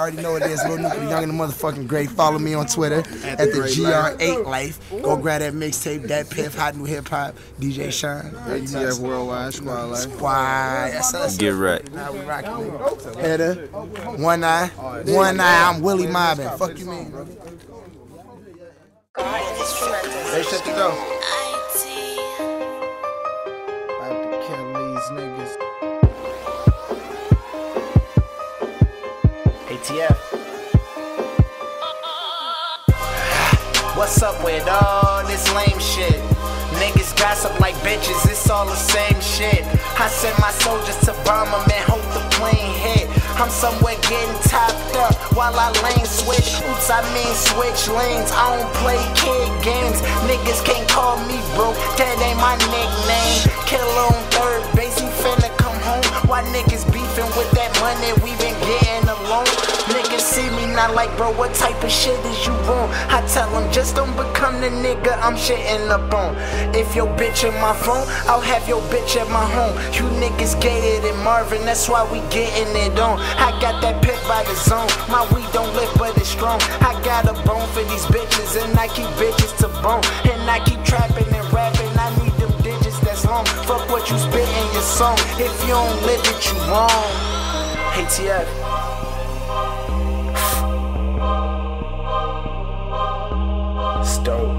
already know what it is. Lil Nuka, the young and the motherfucking great. Follow me on Twitter at, the, GR8 Life. Go grab that mixtape, DatPiff, hot new hip hop, DJ Shon. ATF Worldwide Squad Life. Squad. That's us. Get right. Now we rocking. Header, one eye, one eye. I'm Willie Mobbin. Fuck you, mean. They shut the door. ATF. What's up with all this lame shit? Niggas gossip like bitches, it's all the same shit. I send my soldiers to Burma, man, hope the plane hit. I'm somewhere getting topped up while I lane switch. Oops, I mean switch lanes. I don't play kid games. Niggas can't call me broke, that ain't my nickname. Killer on third base, he finna come home. Why niggas beefing with that money not like, bro, what type of shit is you on? I tell them, just don't become the nigga I'm shitting up on. If your bitch in my phone, I'll have your bitch at my home. You niggas gated in Marvin, that's why we getting it on. I got that pick by the zone. My weed don't lift, but it's strong. I got a bone for these bitches, and I keep bitches to bone. And I keep trapping and rapping, I need them digits that's long. Fuck what you spit in your song. If you don't live it, you wrong. ATF. Stone.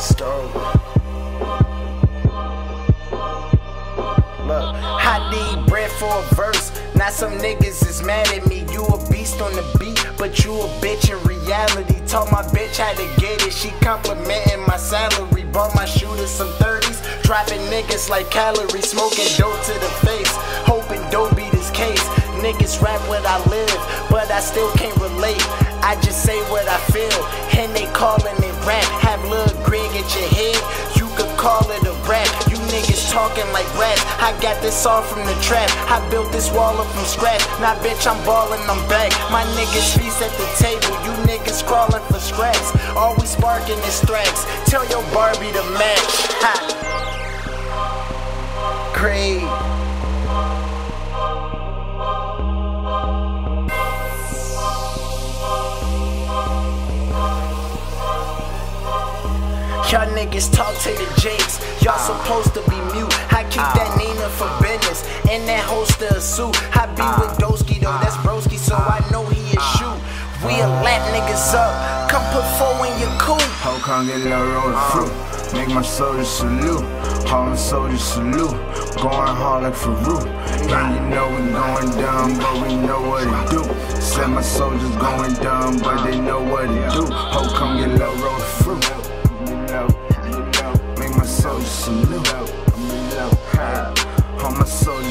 Stone. Look, I need bread for a verse. Now some niggas is mad at me. You a beast on the beat, but you a bitch in reality. Told my bitch how to get it. She complimenting my salary. Bought my shooter some 30s. Dropping niggas like calories. Smoking dope to the face. Hoping dope be this case. Niggas rap what I live, but I still can't relate. I just say what I feel, and they calling it rap. Have Lil Greg at your head, you could call it a rap. You niggas talking like rats. I got this all from the trap. I built this wall up from scratch. Now, bitch, I'm ballin', I'm back. My niggas feast at the table, you niggas crawling for scraps. Always sparking is threats. Tell your Barbie to match. Niggas talk to the jakes. Y'all ah. supposed to be mute. I keep that ah. Nina for business. And that holster a suit. I be ah. with Doski though, that's broski, so I know he a shoot. We'll lap niggas up. Come put four in your coupe. Ho Kong get low roll of fruit. Make my soldiers salute. My soldiers salute. Going hard like Farouk. And you know we going down, but we know what it do. Said my soldiers going down, but they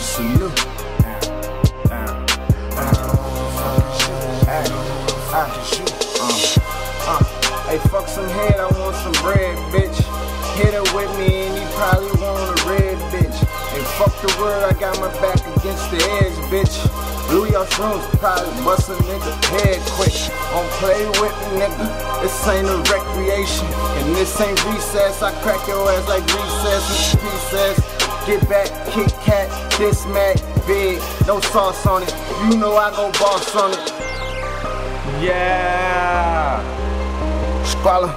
salute. Hey, fuck some head, I want some bread, bitch. Hit her with me and he probably want a red bitch. And fuck the world, I got my back against the edge, bitch. Louis your shrooms probably bust a nigga head quick. Don't play with me, nigga. This ain't a recreation. And this ain't recess. I crack your ass like recess and recess. Get back, kick cat, this Mac, big, no sauce on it. You know I go boss on it. Yeah. Squalor,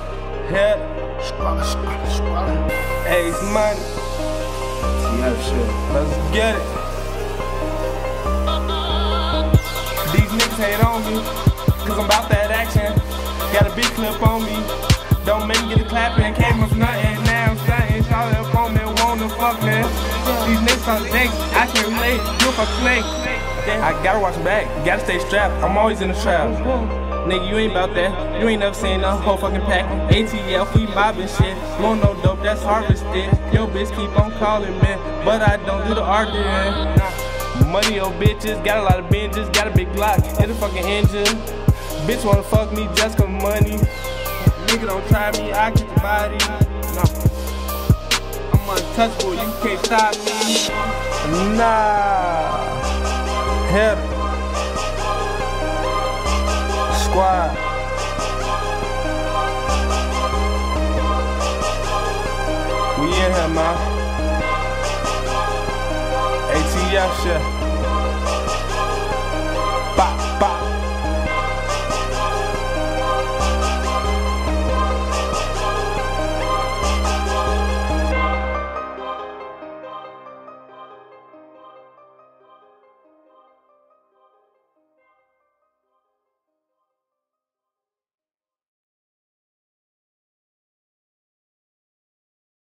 Hip. squalor, squalor, squalor. Ace money. TF shit. Let's get it. These niggas hate on me. Cause I'm about that action. Got a big clip on me. Don't make me get a clapping. Came from nothing. Fuck me. These niggas. I can't relate. You snake. I gotta watch back. Gotta stay strapped. I'm always in the trap. Nigga, you ain't about that. You ain't never seen a whole fucking pack. ATF, we mobbing shit. Want no dope, that's harvested. Yo, bitch keep on calling me, but I don't do the arguing. Money on bitches, got a lot of binges, got a big block, hit a fucking engine. Bitch wanna fuck me just cause money. Nigga don't try me, I keep the body. Nah. I'm untouchable, you can't stop me. Nah. Hip. Squad. We in here, man. ATF shit. Bop, bop.